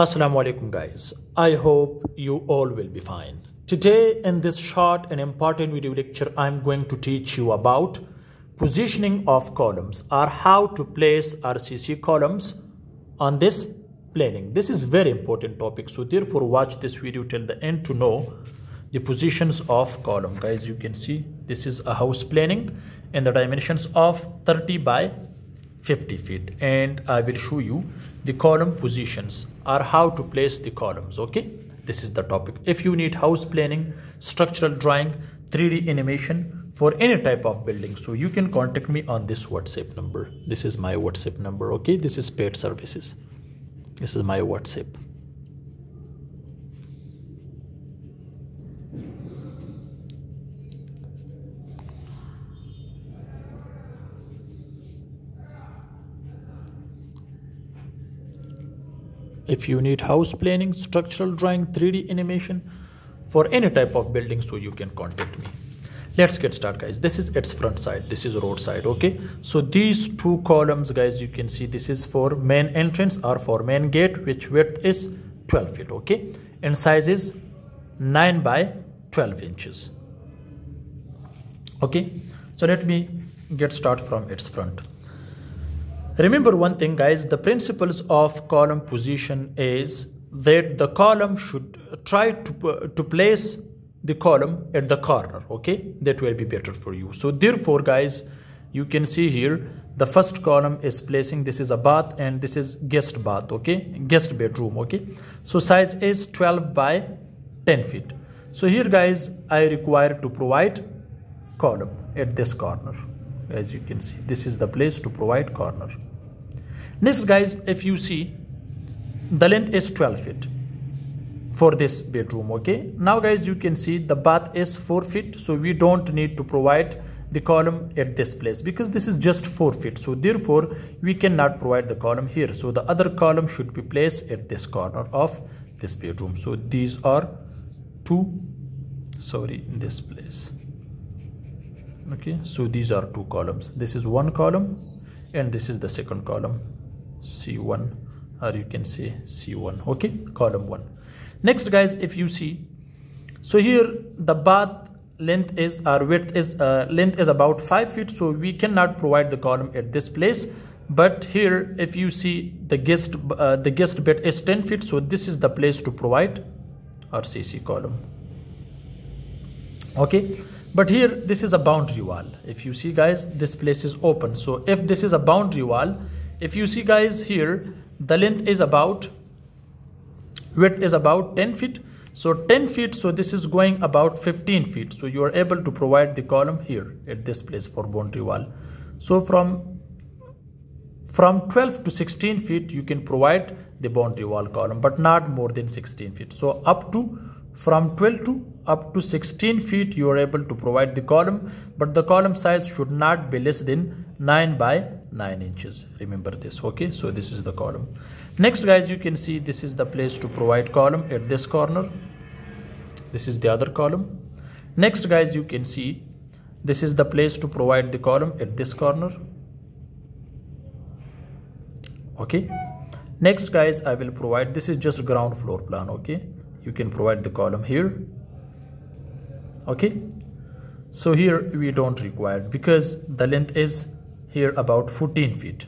Assalamu alaikum guys. I hope you all will be fine. Today in this short and important video lecture I'm going to teach you about positioning of columns or how to place RCC columns on this planing. This is very important topic so therefore watch this video till the end to know the positions of column. Guys you can see this is a house planing in the dimensions of 30 by 50 feet and I will show you the column positions or how to place the columns okay? This is the topic. If you need house planning structural drawing 3d animation for any type of building so you can contact me on this whatsapp number. This is my whatsapp number okay? This is paid services. This is my whatsapp if you need house planning structural drawing 3d animation for any type of building so you can contact me. Let's get started guys. This is its front side. This is road side okay? So these two columns guys you can see this is for main entrance or for main gate which width is 12 feet okay? And size is 9 by 12 inches. Okay? So let me get start from its front Remember one thing guys, the principles of column position is that the column should try to, to place the column at the corner, okay? That will be better for you. So therefore guys, you can see here, the first column is placing, this is a bath and this is guest bath, okay? Guest bedroom, okay? So size is 12 by 10 feet. So here guys, I require to provide column at this corner. As you can see, this is the place to provide corner next guys if you see the length is 12 feet for this bedroom okay? Now guys you can see the bath is 4 feet so we don't need to provide the column at this place because this is just 4 feet. So therefore we cannot provide the column here. So the other column should be placed at this corner of this bedroom. So these are two sorry in this place. Okay so these are two columns. This is one column and this is the second column c1 or you can say c1 okay column 1 next guys if you see so here the bath length is or width is uh, length is about 5 feet so we cannot provide the column at this place. But here if you see the guest uh, the guest bed is 10 feet so this is the place to provide RCC column. Okay but here this is a boundary wall. If you see guys this place is open. So if this is a boundary wall if you see guys here the length is about width is about 10 feet. So 10 feet so this is going about 15 feet. So you are able to provide the column here at this place for boundary wall. So from from 12 to 16 feet you can provide the boundary wall column but not more than 16 feet. So up to from 12 to up to 16 feet you are able to provide the column but the column size should not be less than 9 by 9 inches. Remember this okay? So this is the column. Next guys you can see this is the place to provide column at this corner. This is the other column. Next guys you can see this is the place to provide the column at this corner. Okay? Next guys i will provide this is just ground floor plan okay? You can provide the column here. Okay? So here we don't require because the length is here about 14 feet.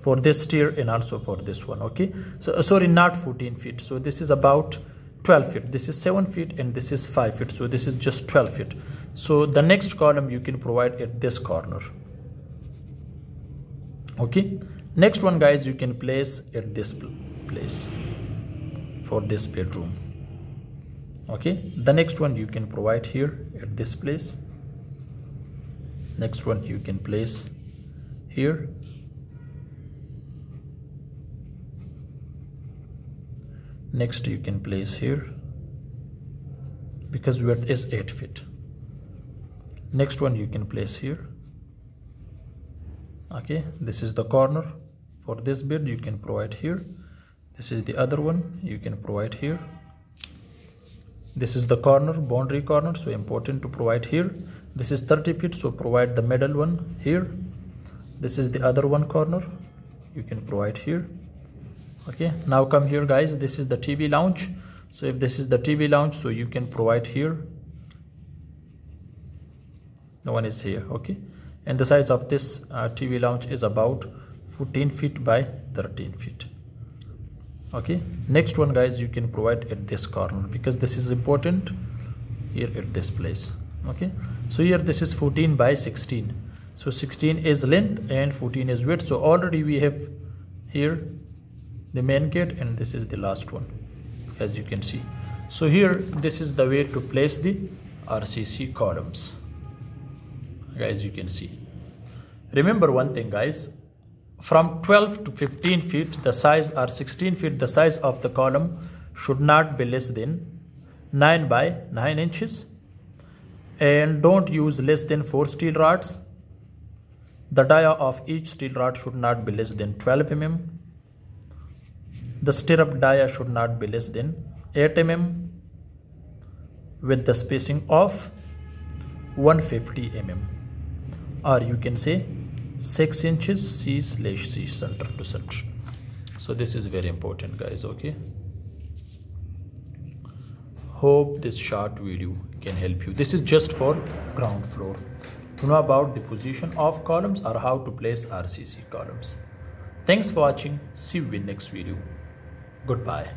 For this tier and also for this one okay? So uh, sorry not 14 feet. So this is about 12 feet. This is 7 feet and this is 5 feet. So this is just 12 feet. So the next column you can provide at this corner. Okay? Next one guys you can place at this place for this bedroom. Okay? The next one you can provide here at this place. Next one you can place here. Next you can place here because width is 8 feet. Next one you can place here. Okay this is the corner for this bed you can provide here. This is the other one you can provide here. This is the corner boundary corner so important to provide here. This is 30 feet so provide the middle one here this is the other one corner. You can provide here. Okay now come here guys. This is the tv lounge. So if this is the tv lounge so you can provide here. No one is here okay. And the size of this uh, tv lounge is about 14 feet by 13 feet. Okay next one guys you can provide at this corner because this is important here at this place. Okay so here this is 14 by 16 so 16 is length and 14 is width. So already we have here the main gate and this is the last one as you can see. So here this is the way to place the RCC columns guys you can see. Remember one thing guys. From 12 to 15 feet the size or 16 feet the size of the column should not be less than 9 by 9 inches. And don't use less than 4 steel rods the dia of each steel rod should not be less than 12 mm the stirrup dia should not be less than 8 mm with the spacing of 150 mm or you can say 6 inches C slash C center to center. So this is very important guys, okay? Hope this short video can help you. This is just for ground floor. To know about the position of columns or how to place RCC columns. Thanks for watching. See you in next video. Goodbye.